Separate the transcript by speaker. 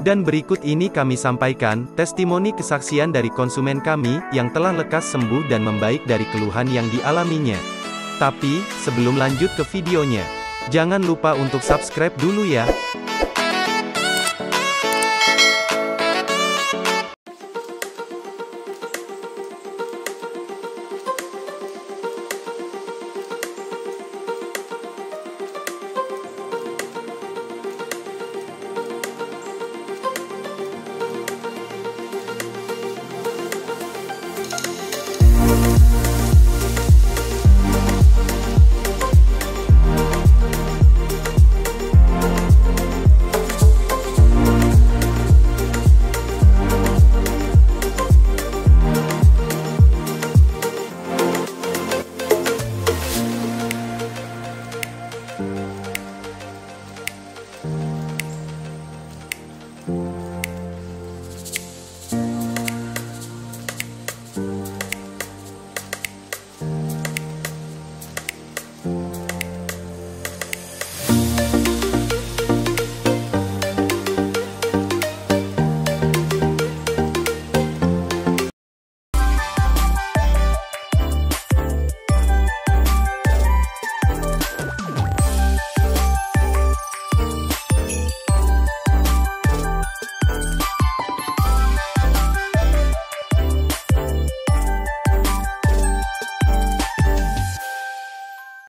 Speaker 1: Dan berikut ini kami sampaikan, testimoni kesaksian dari konsumen kami, yang telah lekas sembuh dan membaik dari keluhan yang dialaminya. Tapi, sebelum lanjut ke videonya, jangan lupa untuk subscribe dulu ya.